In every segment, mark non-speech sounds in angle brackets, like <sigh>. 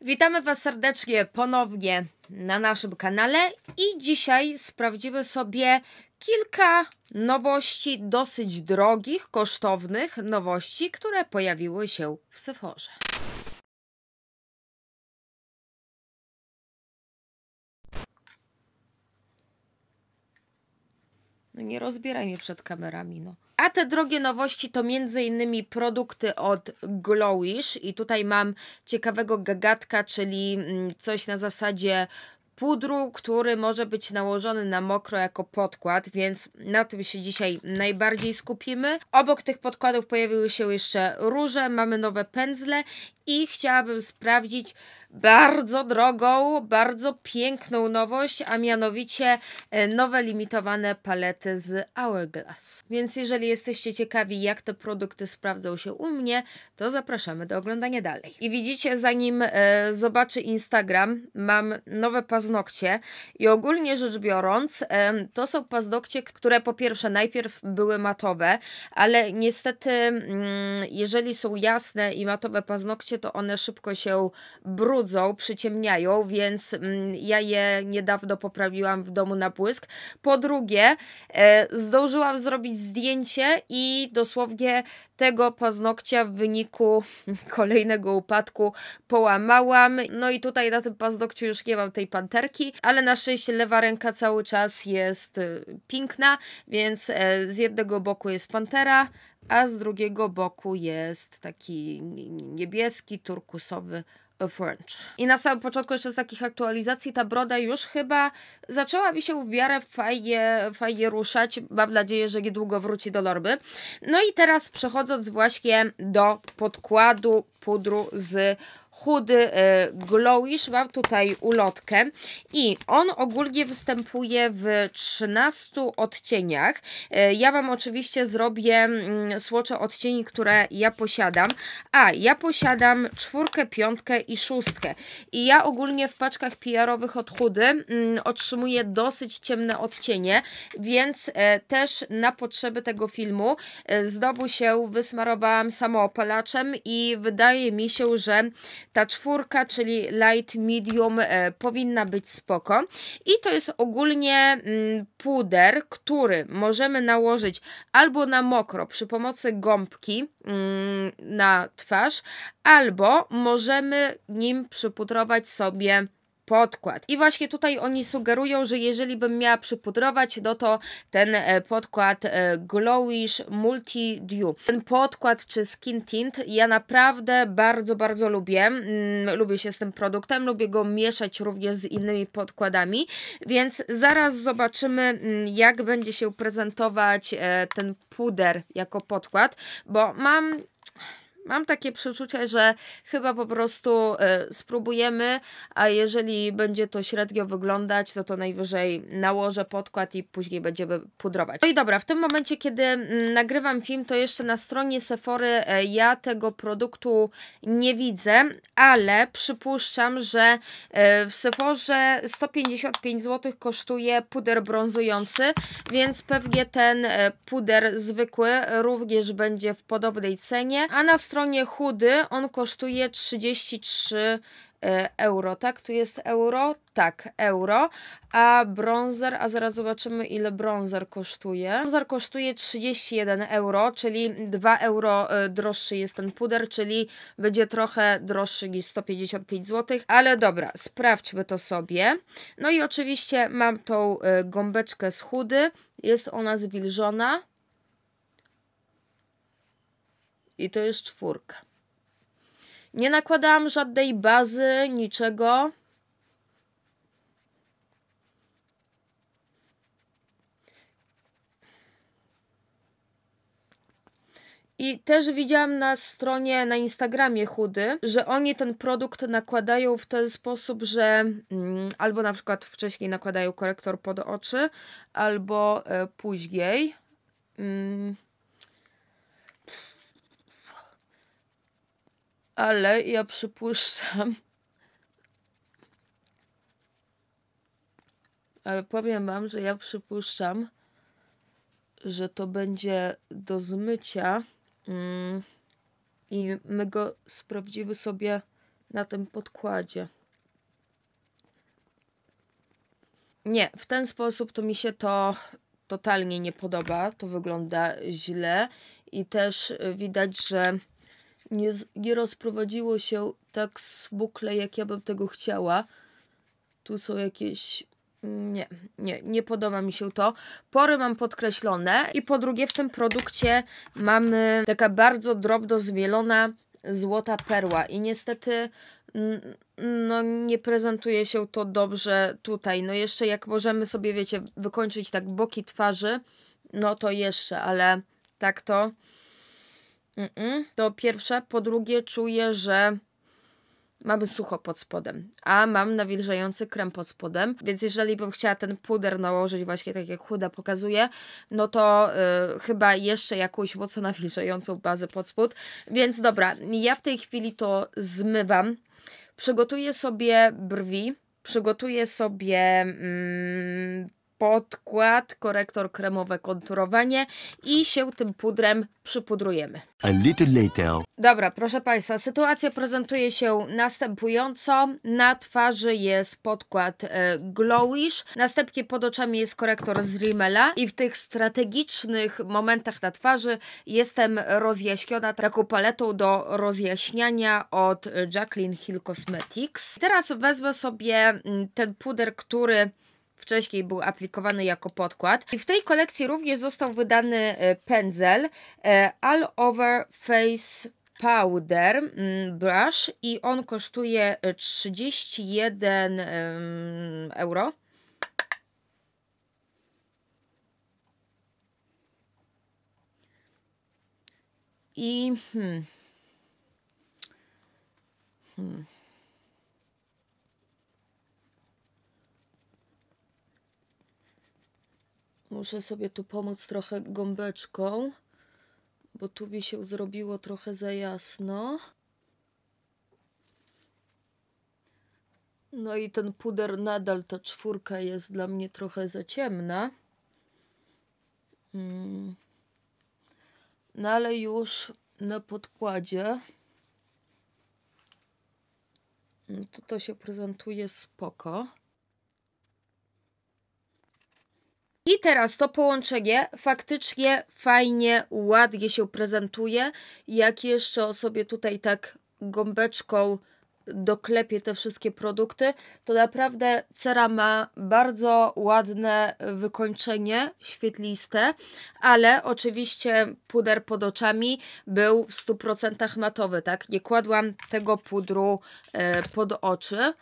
Witamy Was serdecznie ponownie na naszym kanale i dzisiaj sprawdzimy sobie kilka nowości, dosyć drogich, kosztownych nowości, które pojawiły się w Sephorze. No nie rozbieraj mnie przed kamerami, no. A te drogie nowości to m.in. produkty od Glowish i tutaj mam ciekawego gagatka, czyli mm, coś na zasadzie pudru, który może być nałożony na mokro jako podkład, więc na tym się dzisiaj najbardziej skupimy. Obok tych podkładów pojawiły się jeszcze róże, mamy nowe pędzle i chciałabym sprawdzić bardzo drogą, bardzo piękną nowość, a mianowicie e, nowe limitowane palety z Hourglass. Więc jeżeli jesteście ciekawi, jak te produkty sprawdzą się u mnie, to zapraszamy do oglądania dalej. I widzicie, zanim e, zobaczy Instagram, mam nowe paznokcie i ogólnie rzecz biorąc, e, to są paznokcie, które po pierwsze najpierw były matowe, ale niestety, mm, jeżeli są jasne i matowe paznokcie, to one szybko się brudzą, przyciemniają, więc mm, ja je niedawno poprawiłam w domu na błysk. Po drugie, e, zdążyłam zrobić zdjęcie i dosłownie tego paznokcia w wyniku <laughs> kolejnego upadku połamałam. No i tutaj na tym paznokciu już nie mam tej panterki, ale na szczęście lewa ręka cały czas jest e, piękna, więc e, z jednego boku jest pantera, a z drugiego boku jest taki niebieski, turkusowy French. I na samym początku jeszcze z takich aktualizacji ta broda już chyba zaczęła mi się w miarę fajnie, fajnie ruszać. Mam nadzieję, że niedługo wróci do normy. No i teraz przechodząc właśnie do podkładu pudru z chudy e, Glowish. Mam tutaj ulotkę i on ogólnie występuje w 13 odcieniach. E, ja Wam oczywiście zrobię mm, słocze odcieni, które ja posiadam. A, ja posiadam czwórkę, piątkę i szóstkę. I ja ogólnie w paczkach PR-owych od chudy mm, otrzymuję dosyć ciemne odcienie, więc e, też na potrzeby tego filmu znowu się wysmarowałam samoopalaczem i wydaje mi się, że ta czwórka, czyli light medium e, powinna być spoko. I to jest ogólnie mm, puder, który możemy nałożyć albo na mokro przy pomocy gąbki mm, na twarz, albo możemy nim przypudrować sobie podkład. I właśnie tutaj oni sugerują, że jeżeli bym miała przypudrować, no to ten e, podkład e, Glowish Multi Dew. Ten podkład czy skin tint ja naprawdę bardzo, bardzo lubię. Mm, lubię się z tym produktem, lubię go mieszać również z innymi podkładami, więc zaraz zobaczymy mm, jak będzie się prezentować e, ten puder jako podkład, bo mam Mam takie przeczucie, że chyba po prostu y, spróbujemy, a jeżeli będzie to średnio wyglądać, to to najwyżej nałożę podkład i później będziemy pudrować. No i dobra, w tym momencie, kiedy mm, nagrywam film, to jeszcze na stronie Sephory y, ja tego produktu nie widzę, ale przypuszczam, że y, w Sephorze 155 zł kosztuje puder brązujący, więc pewnie ten puder zwykły również będzie w podobnej cenie, a na stronie stronie chudy on kosztuje 33 e, euro, tak? Tu jest euro? Tak, euro. A bronzer, a zaraz zobaczymy ile bronzer kosztuje. Bronzer kosztuje 31 euro, czyli 2 euro e, droższy jest ten puder, czyli będzie trochę droższy niż 155 zł. Ale dobra, sprawdźmy to sobie. No i oczywiście mam tą e, gąbeczkę z chudy. Jest ona zwilżona. I to jest czwórka. Nie nakładałam żadnej bazy, niczego. I też widziałam na stronie, na Instagramie chudy, że oni ten produkt nakładają w ten sposób, że mm, albo na przykład wcześniej nakładają korektor pod oczy, albo e, później. Mm, ale ja przypuszczam, ale powiem Wam, że ja przypuszczam, że to będzie do zmycia mm, i my go sprawdzimy sobie na tym podkładzie. Nie, w ten sposób to mi się to totalnie nie podoba. To wygląda źle i też widać, że nie, nie rozprowadziło się tak smukle, jak ja bym tego chciała. Tu są jakieś nie, nie, nie podoba mi się to. Pory mam podkreślone i po drugie w tym produkcie mamy taka bardzo drobno zmielona złota perła i niestety no nie prezentuje się to dobrze tutaj. No jeszcze jak możemy sobie, wiecie, wykończyć tak boki twarzy, no to jeszcze, ale tak to mm -mm. to pierwsze. Po drugie czuję, że mamy sucho pod spodem, a mam nawilżający krem pod spodem, więc jeżeli bym chciała ten puder nałożyć właśnie tak jak chuda pokazuje, no to yy, chyba jeszcze jakąś mocno nawilżającą bazę pod spód, więc dobra, ja w tej chwili to zmywam, przygotuję sobie brwi, przygotuję sobie mm, podkład, korektor kremowe, konturowanie i się tym pudrem przypudrujemy. A little later. Dobra, proszę Państwa, sytuacja prezentuje się następująco. Na twarzy jest podkład e, Glowish, następnie pod oczami jest korektor z Rimmela i w tych strategicznych momentach na twarzy jestem rozjaśniona taką paletą do rozjaśniania od Jacqueline Hill Cosmetics. Teraz wezmę sobie mm, ten puder, który wcześniej był aplikowany jako podkład. I w tej kolekcji również został wydany e, pędzel e, All Over Face Powder mm, Brush i on kosztuje 31 e, euro. I hmm, hmm. Muszę sobie tu pomóc trochę gąbeczką, bo tu mi się zrobiło trochę za jasno. No i ten puder nadal, ta czwórka jest dla mnie trochę za ciemna. Hmm. No ale już na podkładzie to to się prezentuje spoko. I teraz to połączenie faktycznie fajnie, ładnie się prezentuje. Jak jeszcze sobie tutaj tak gąbeczką doklepię te wszystkie produkty, to naprawdę cera ma bardzo ładne wykończenie, świetliste, ale oczywiście puder pod oczami był w 100% matowy, tak? Nie kładłam tego pudru e, pod oczy.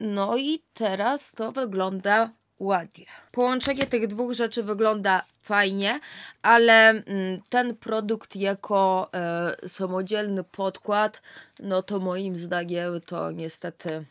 No i teraz to wygląda ładnie. Połączenie tych dwóch rzeczy wygląda fajnie, ale mm, ten produkt jako e, samodzielny podkład, no to moim zdaniem to niestety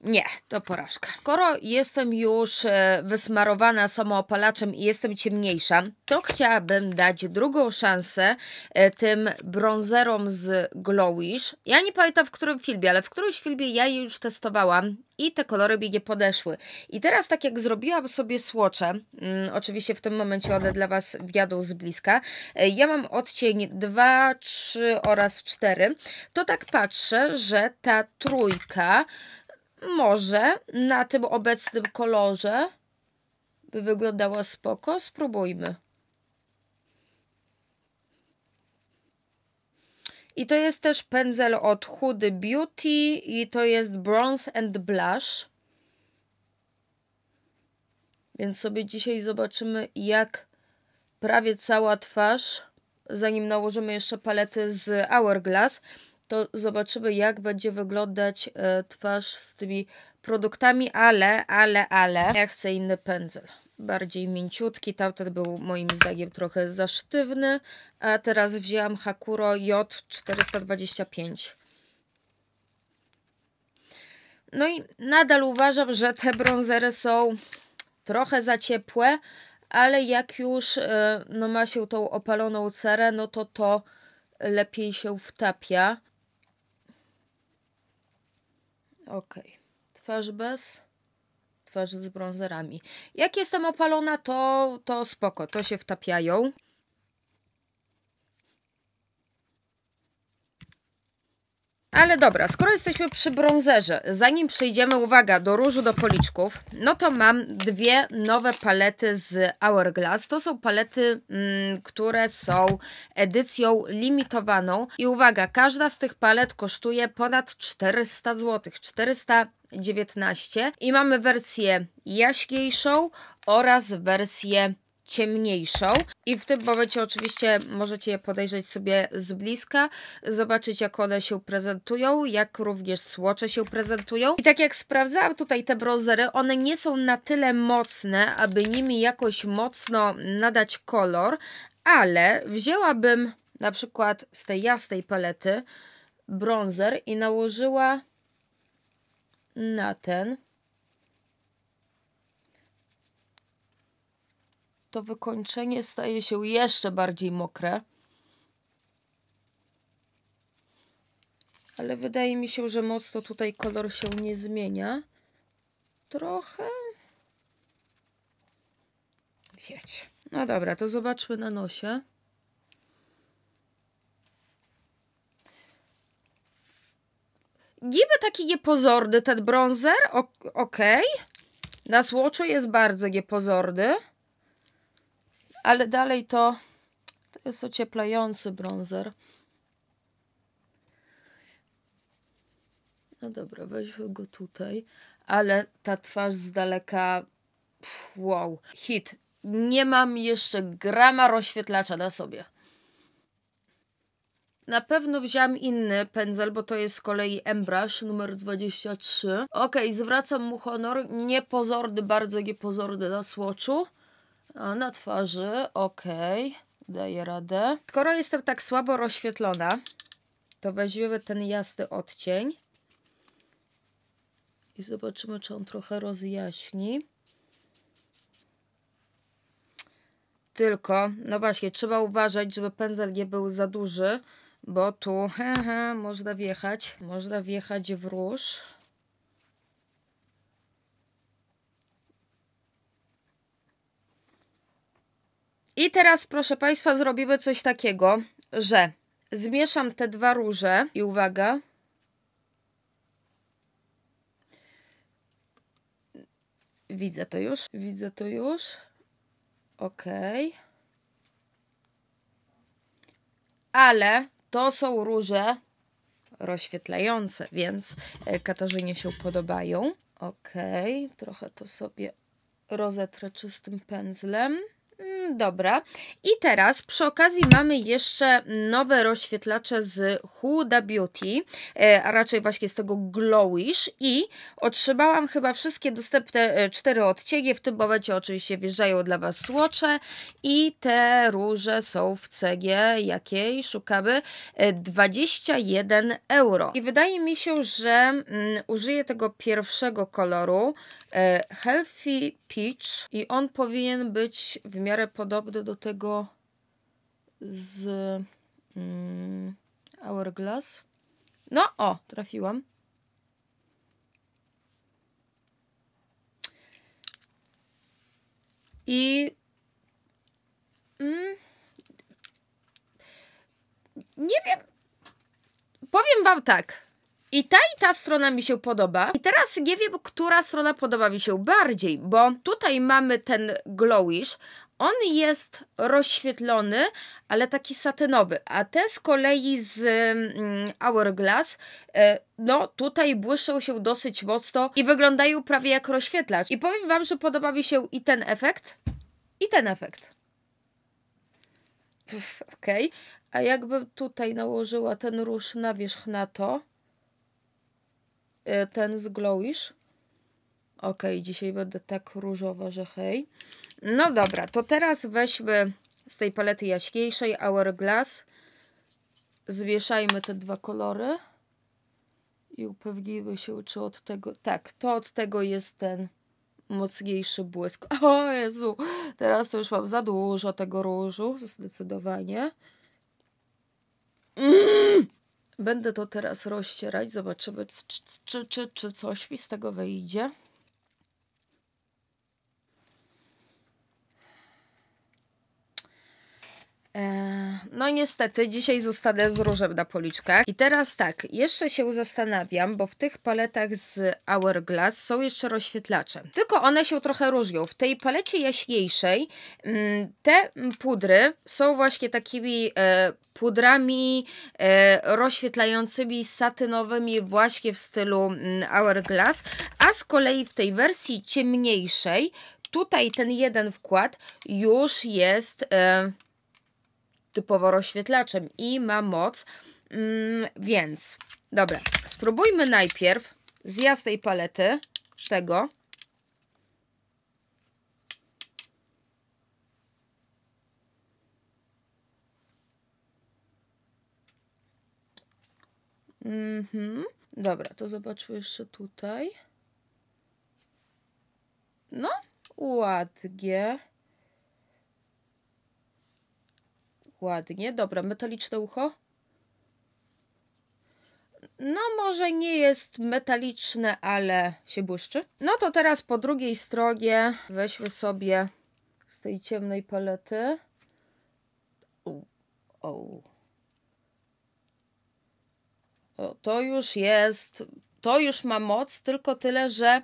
nie, to porażka. Skoro jestem już e, wysmarowana samoopalaczem i jestem ciemniejsza, to chciałabym dać drugą szansę e, tym bronzerom z Glowish. Ja nie pamiętam w którym filmie, ale w którymś filmie ja je już testowałam i te kolory mi nie podeszły. I teraz tak jak zrobiłam sobie słocze, mm, oczywiście w tym momencie one dla Was wjadą z bliska, e, ja mam odcień 2, 3 oraz 4, to tak patrzę, że ta trójka może na tym obecnym kolorze by wyglądała spoko. Spróbujmy. I to jest też pędzel od Hudy Beauty i to jest Bronze and Blush. Więc sobie dzisiaj zobaczymy jak prawie cała twarz, zanim nałożymy jeszcze palety z Hourglass, to zobaczymy jak będzie wyglądać e, twarz z tymi produktami, ale, ale, ale ja chcę inny pędzel. Bardziej mięciutki, tamten był moim zdaniem trochę za sztywny, a teraz wzięłam Hakuro J425. No i nadal uważam, że te bronzery są trochę za ciepłe, ale jak już e, no, ma się tą opaloną cerę, no to to lepiej się wtapia. Ok. Twarz bez, twarz z bronzerami. Jak jestem opalona, to, to spoko, to się wtapiają. Ale dobra, skoro jesteśmy przy brązerze, zanim przejdziemy, uwaga, do różu do policzków, no to mam dwie nowe palety z Hourglass. To są palety, mm, które są edycją limitowaną i uwaga, każda z tych palet kosztuje ponad 400 zł, 419 i mamy wersję jaśniejszą oraz wersję ciemniejszą. I w tym momencie oczywiście możecie je podejrzeć sobie z bliska, zobaczyć jak one się prezentują, jak również słocze się prezentują. I tak jak sprawdzałam tutaj te bronzery, one nie są na tyle mocne, aby nimi jakoś mocno nadać kolor, ale wzięłabym na przykład z tej jasnej palety bronzer i nałożyła na ten to wykończenie staje się jeszcze bardziej mokre. Ale wydaje mi się, że mocno tutaj kolor się nie zmienia. Trochę. Jedź. No dobra, to zobaczmy na nosie. Niby taki niepozorny ten bronzer, ok. Na słoczu jest bardzo niepozorny. Ale dalej to, to jest ocieplający bronzer. No dobra, weźmy go tutaj. Ale ta twarz z daleka, wow, hit. Nie mam jeszcze grama rozświetlacza na sobie. Na pewno wziąłem inny pędzel, bo to jest z kolei Embrush numer 23. Ok, zwracam mu honor. Niepozorny, bardzo niepozorny na słoczu. Na twarzy, ok, daję radę. Skoro jestem tak słabo rozświetlona, to weźmiemy ten jasny odcień i zobaczymy, czy on trochę rozjaśni. Tylko, no właśnie, trzeba uważać, żeby pędzel nie był za duży, bo tu <laughs> he, można wjechać, można wjechać w róż. I teraz, proszę Państwa, zrobimy coś takiego, że zmieszam te dwa róże i uwaga. Widzę to już, widzę to już. Ok. Ale to są róże rozświetlające, więc e, Katarzynie się podobają. Ok, trochę to sobie rozetrę czystym pędzlem. Mm, dobra. I teraz przy okazji mamy jeszcze nowe rozświetlacze z Huda Beauty, e, a raczej właśnie z tego Glowish i otrzymałam chyba wszystkie dostępne e, cztery odcienie. W tym momencie oczywiście wjeżdżają dla Was słocze i te róże są w cenie jakiej szukamy 21 e, euro. I wydaje mi się, że mm, użyję tego pierwszego koloru Healthy Peach i on powinien być w miarę podobny do tego z mm, Hourglass. No, o, trafiłam. I mm, nie wiem. Powiem wam tak. I ta i ta strona mi się podoba. I teraz nie wiem, która strona podoba mi się bardziej, bo tutaj mamy ten glowish. On jest rozświetlony, ale taki satynowy, a te z kolei z mm, Hourglass, e, no tutaj błyszczą się dosyć mocno i wyglądają prawie jak rozświetlacz. I powiem Wam, że podoba mi się i ten efekt, i ten efekt. Okej, okay. a jakbym tutaj nałożyła ten róż na wierzch na to, E, ten z Glowish. Ok, dzisiaj będę tak różowa, że hej. No dobra, to teraz weźmy z tej palety jaśniejszej Hourglass. Zmieszajmy te dwa kolory. I upewnijmy się, czy od tego... Tak, to od tego jest ten mocniejszy błysk. <laughs> O Jezu, teraz to już mam za dużo tego różu, zdecydowanie. Mm! Będę to teraz rozcierać. Zobaczymy, czy, czy, czy, czy coś mi z tego wyjdzie. No niestety, dzisiaj zostanę z różem na policzkach. I teraz tak, jeszcze się zastanawiam, bo w tych paletach z Hourglass są jeszcze rozświetlacze. Tylko one się trochę różnią. W tej palecie jaśniejszej mm, te pudry są właśnie takimi e, pudrami e, rozświetlającymi satynowymi właśnie w stylu mm, Hourglass, a z kolei w tej wersji ciemniejszej tutaj ten jeden wkład już jest typowo rozświetlaczem i ma moc. Mm, więc, dobra, spróbujmy najpierw z jasnej palety tego. Mhm. Dobra, to zobaczmy jeszcze tutaj. No, ładnie. Ładnie. Dobra, metaliczne ucho. No, może nie jest metaliczne, ale się błyszczy. No to teraz po drugiej stronie weźmy sobie z tej ciemnej palety. O, o. o to już jest, to już ma moc, tylko tyle, że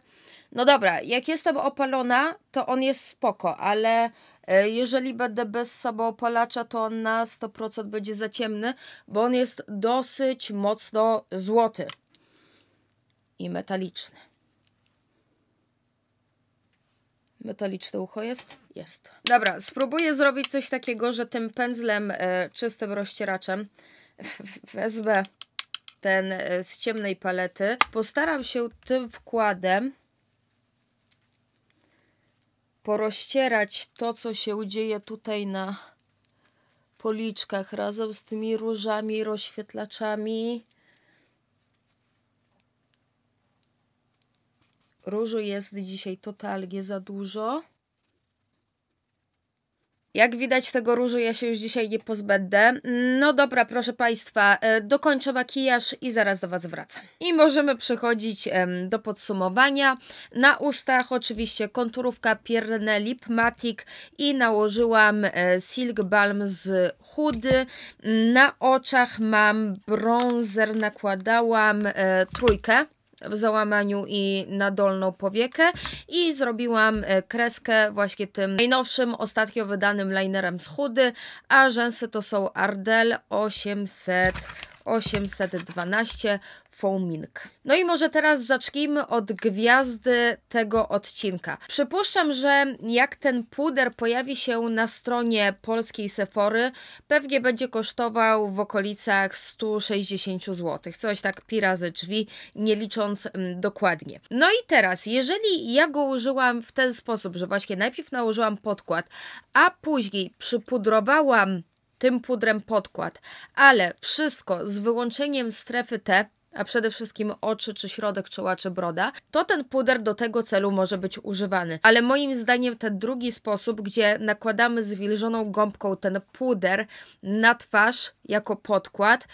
no dobra, jak jestem opalona, to on jest spoko, ale E, jeżeli będę bez samoopalacza, to on na 100% będzie za ciemny, bo on jest dosyć mocno złoty i metaliczny. Metaliczne ucho jest? Jest. Dobra, spróbuję zrobić coś takiego, że tym pędzlem e, czystym rozcieraczem <laughs> wezmę ten e, z ciemnej palety. Postaram się tym wkładem porozcierać to, co się dzieje tutaj na policzkach razem z tymi różami, rozświetlaczami. Różu jest dzisiaj totalnie za dużo. Jak widać tego różu ja się już dzisiaj nie pozbędę. No dobra, proszę Państwa, e, dokończę makijaż i zaraz do Was wracam. I możemy przechodzić do podsumowania. Na ustach oczywiście konturówka Pierne Lip Matic i nałożyłam e, Silk Balm z Hudy. Na oczach mam bronzer, nakładałam e, trójkę w załamaniu i na dolną powiekę. I zrobiłam e, kreskę właśnie tym najnowszym, ostatnio wydanym linerem z chudy, a rzęsy to są Ardell 800 812 Foaming. No i może teraz zacznijmy od gwiazdy tego odcinka. Przypuszczam, że jak ten puder pojawi się na stronie polskiej Sephory, pewnie będzie kosztował w okolicach 160 zł. Coś tak pi razy drzwi, nie licząc mm, dokładnie. No i teraz, jeżeli ja go użyłam w ten sposób, że właśnie najpierw nałożyłam podkład, a później przypudrowałam tym pudrem podkład, ale wszystko z wyłączeniem strefy T, a przede wszystkim oczy, czy środek czoła, czy broda, to ten puder do tego celu może być używany. Ale moim zdaniem ten drugi sposób, gdzie nakładamy zwilżoną gąbką ten puder na twarz jako podkład,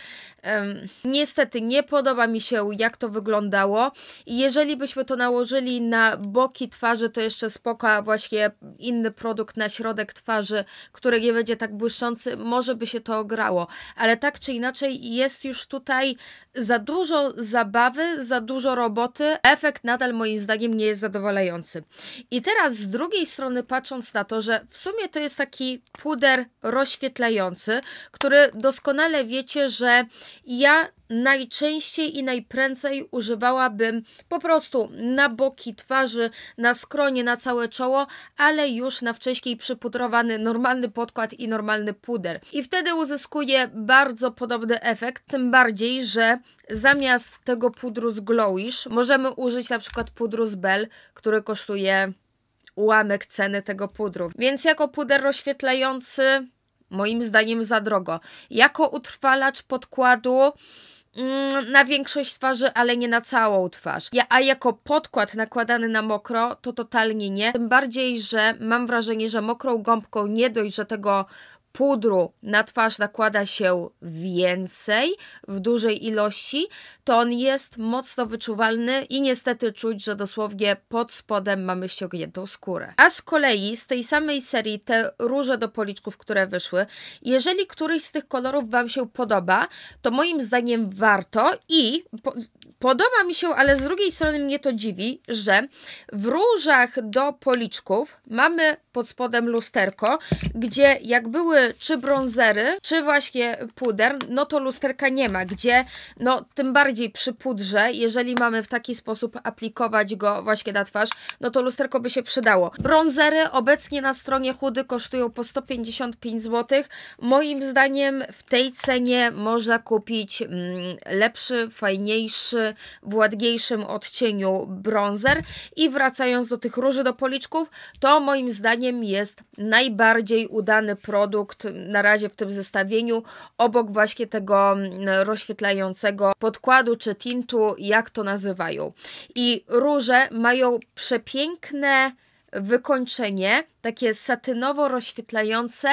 um, niestety nie podoba mi się jak to wyglądało jeżeli byśmy to nałożyli na boki twarzy, to jeszcze spoko, właśnie inny produkt na środek twarzy, który nie będzie tak błyszczący, może by się to ograło, ale tak czy inaczej jest już tutaj za dużo zabawy, za dużo roboty. Efekt nadal moim zdaniem nie jest zadowalający. I teraz z drugiej strony patrząc na to, że w sumie to jest taki puder rozświetlający, który doskonale wiecie, że ja najczęściej i najprędzej używałabym po prostu na boki twarzy, na skronie, na całe czoło, ale już na wcześniej przypudrowany normalny podkład i normalny puder. I wtedy uzyskuję bardzo podobny efekt, tym bardziej, że zamiast tego pudru z Glowish możemy użyć na przykład pudru z Bell, który kosztuje ułamek ceny tego pudru. Więc jako puder rozświetlający moim zdaniem za drogo. Jako utrwalacz podkładu Mm, na większość twarzy, ale nie na całą twarz. Ja, a jako podkład nakładany na mokro, to totalnie nie. Tym bardziej, że mam wrażenie, że mokrą gąbką nie dość, że tego pudru na twarz nakłada się więcej w dużej ilości, to on jest mocno wyczuwalny i niestety czuć, że dosłownie pod spodem mamy ściągniętą skórę. A z kolei z tej samej serii te róże do policzków, które wyszły, jeżeli któryś z tych kolorów Wam się podoba, to moim zdaniem warto i po, podoba mi się, ale z drugiej strony mnie to dziwi, że w różach do policzków mamy pod spodem lusterko, gdzie jak były czy bronzery, czy właśnie puder, no to lusterka nie ma, gdzie no tym bardziej przy pudrze, jeżeli mamy w taki sposób aplikować go właśnie na twarz, no to lusterko by się przydało. Bronzery obecnie na stronie chudy kosztują po 155 zł. Moim zdaniem w tej cenie można kupić mm, lepszy, fajniejszy, w ładniejszym odcieniu bronzer i wracając do tych róży do policzków, to moim zdaniem jest najbardziej udany produkt na razie w tym zestawieniu, obok właśnie tego mm, rozświetlającego podkładu czy tintu, jak to nazywają. I róże mają przepiękne wykończenie, takie satynowo rozświetlające,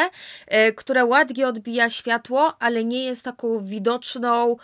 e, które ładnie odbija światło, ale nie jest taką widoczną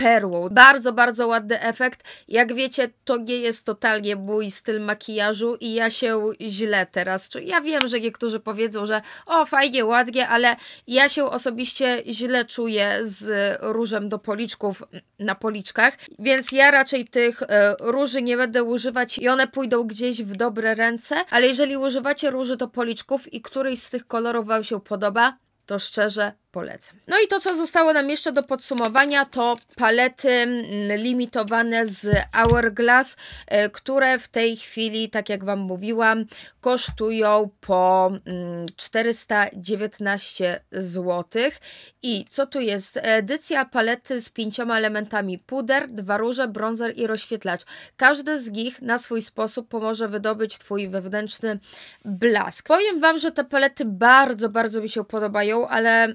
perłą. Bardzo, bardzo ładny efekt. Jak wiecie, to nie jest totalnie mój styl makijażu i ja się źle teraz czuję. Ja wiem, że niektórzy powiedzą, że o, fajnie, ładnie, ale ja się osobiście źle czuję z różem do policzków na policzkach, więc ja raczej tych e, róży nie będę używać i one pójdą gdzieś w dobre ręce, ale jeżeli używacie róży do policzków i któryś z tych kolorów Wam się podoba, to szczerze polecam. No i to, co zostało nam jeszcze do podsumowania, to palety mm, limitowane z Hourglass, e, które w tej chwili, tak jak Wam mówiłam, kosztują po 419 mm, zł. I co tu jest? Edycja palety z pięcioma elementami puder, dwa róże, bronzer i rozświetlacz. Każdy z nich na swój sposób pomoże wydobyć Twój wewnętrzny blask. Powiem Wam, że te palety bardzo, bardzo mi się podobają, ale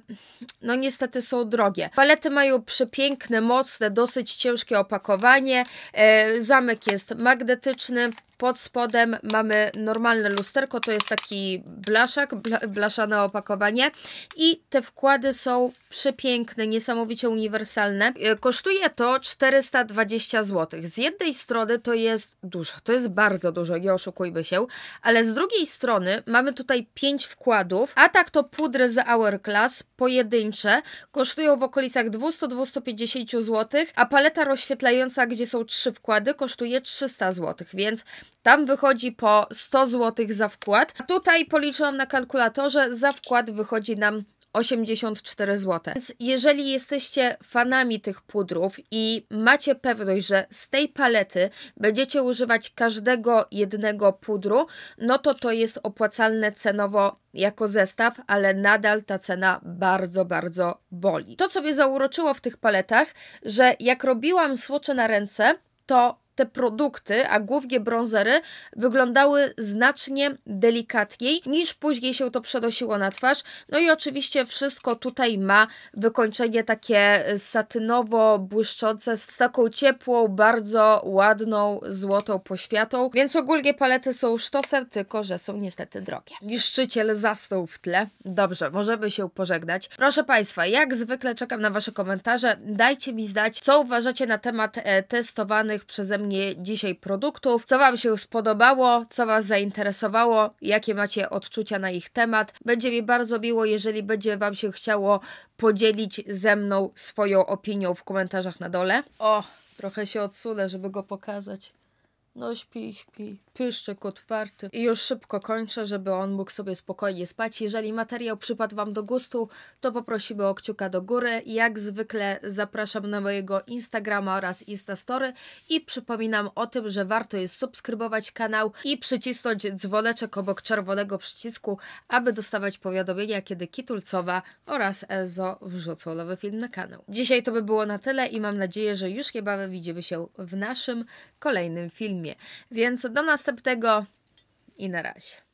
no niestety są drogie. Palety mają przepiękne, mocne, dosyć ciężkie opakowanie. E, zamek jest magnetyczny. Pod spodem mamy normalne lusterko, to jest taki blaszak, bla, blaszane opakowanie i te wkłady są przepiękne, niesamowicie uniwersalne. E, kosztuje to 420 zł. Z jednej strony to jest dużo, to jest bardzo dużo, nie oszukujmy się, ale z drugiej strony mamy tutaj 5 wkładów, a tak to pudry z Hourglass pojedyncze kosztują w okolicach 200-250 zł, a paleta rozświetlająca, gdzie są 3 wkłady, kosztuje 300 zł, więc tam wychodzi po 100 zł za wkład. A tutaj policzyłam na kalkulatorze, za wkład wychodzi nam 84 zł. Więc jeżeli jesteście fanami tych pudrów i macie pewność, że z tej palety będziecie używać każdego jednego pudru, no to to jest opłacalne cenowo jako zestaw, ale nadal ta cena bardzo, bardzo boli. To, co mnie zauroczyło w tych paletach, że jak robiłam słocze na ręce, to te produkty, a głównie bronzery, wyglądały znacznie delikatniej niż później się to przenosiło na twarz. No i oczywiście wszystko tutaj ma wykończenie takie satynowo błyszczące z taką ciepłą, bardzo ładną, złotą poświatą, więc ogólnie palety są sztosem, tylko że są niestety drogie. Niszczyciel zasnął w tle. Dobrze, możemy się pożegnać. Proszę Państwa, jak zwykle czekam na Wasze komentarze. Dajcie mi znać, co uważacie na temat e, testowanych przeze mnie mnie dzisiaj produktów, co Wam się spodobało, co Was zainteresowało, jakie macie odczucia na ich temat. Będzie mi bardzo miło, jeżeli będzie Wam się chciało podzielić ze mną swoją opinią w komentarzach na dole. O, trochę się odsunę, żeby go pokazać. No śpi, śpi. Pyszczek otwarty. I już szybko kończę, żeby on mógł sobie spokojnie spać. Jeżeli materiał przypadł Wam do gustu, to poprosimy o kciuka do góry. Jak zwykle zapraszam na mojego Instagrama oraz Instastory i przypominam o tym, że warto jest subskrybować kanał i przycisnąć dzwoneczek obok czerwonego przycisku, aby dostawać powiadomienia, kiedy Kitulcowa oraz Ezo wrzucą nowy film na kanał. Dzisiaj to by było na tyle i mam nadzieję, że już niebawem widzimy się w naszym kolejnym filmie. Więc do następnego i na razie.